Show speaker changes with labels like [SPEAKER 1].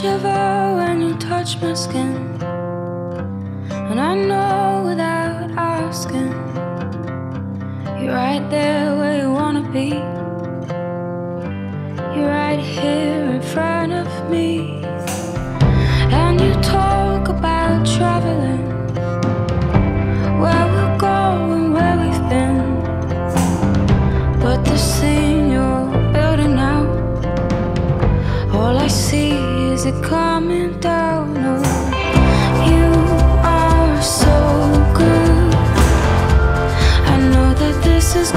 [SPEAKER 1] shiver when you touch my skin. And I know without asking, you're right there where you wanna be. You're right here in front of me. And you talk about traveling, where we're going, where we've been. But the scene you're building now, all I see is it coming down you? Are so good. I know that this is